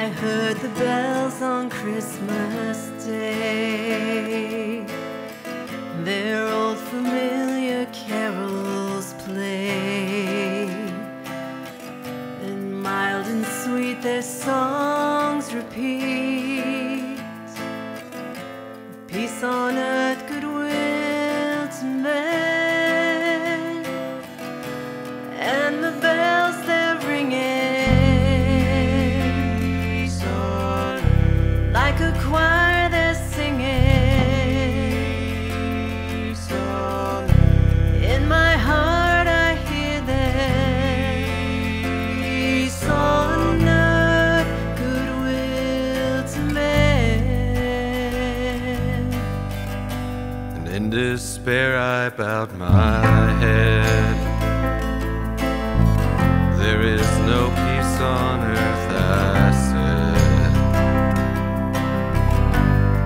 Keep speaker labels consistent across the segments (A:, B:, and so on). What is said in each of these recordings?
A: I heard the bells on Christmas Day. Their old familiar carols play. And mild and sweet their songs repeat. Peace on in
B: despair I bowed my head. There is no peace on earth, I said.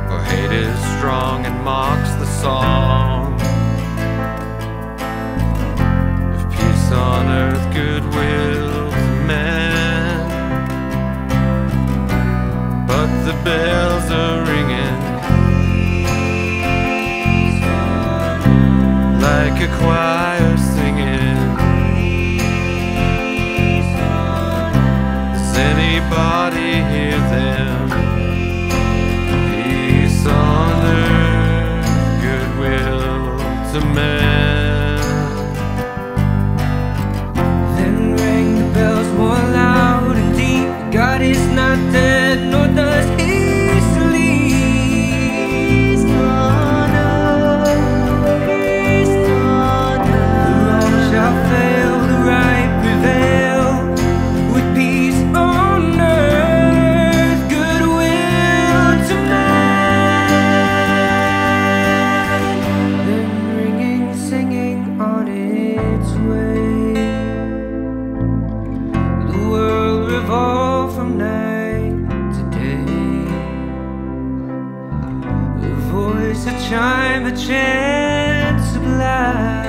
B: For hate is strong and mocks the song of peace on earth, goodwill a choir singing. Does anybody
C: Voice, a chime, a chant sublime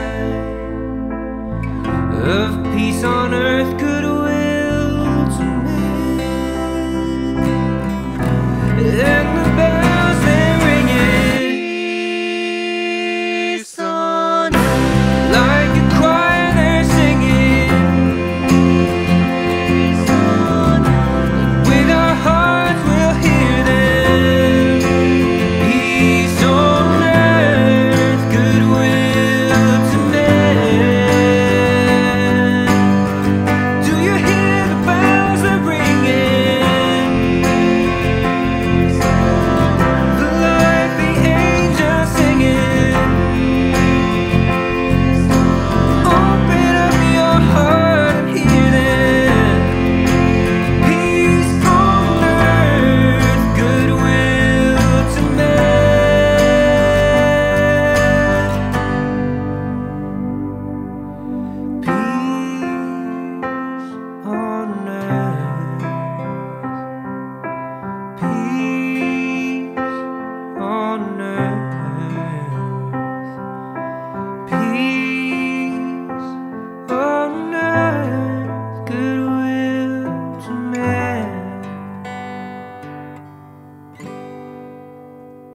C: of peace on earth. corner